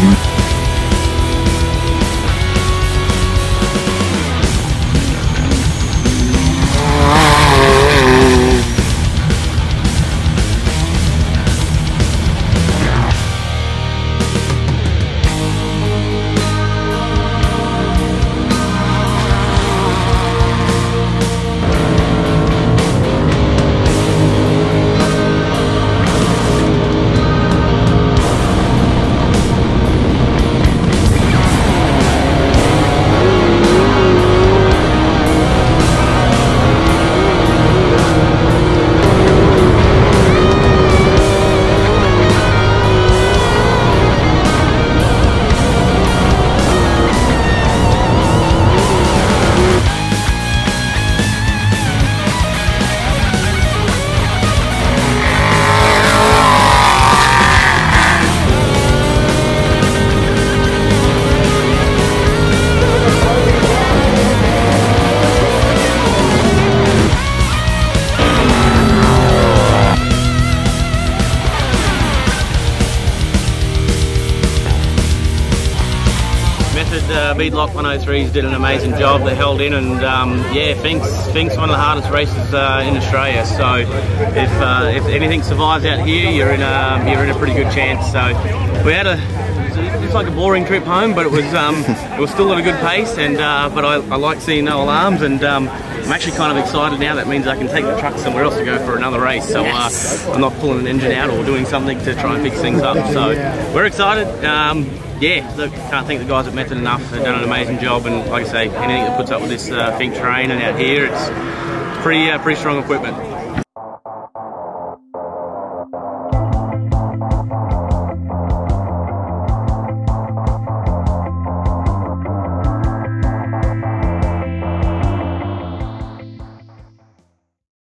You. Method uh, Beadlock 103s did an amazing job. They held in, and um, yeah, Finke's Finke's one of the hardest races uh, in Australia. So if uh, if anything survives out here, you're in a you're in a pretty good chance. So we had a it's like a boring trip home, but it was um, it was still at a good pace. And uh, but I, I like seeing no alarms, and um, I'm actually kind of excited now. That means I can take the truck somewhere else to go for another race. So uh, I'm not pulling an engine out or doing something to try and fix things up. So we're excited. Um, yeah, look, can't thank the guys at Method enough. They've done an amazing job, and like I say, anything that puts up with this uh, Finke and out here, it's pretty uh, pretty strong equipment.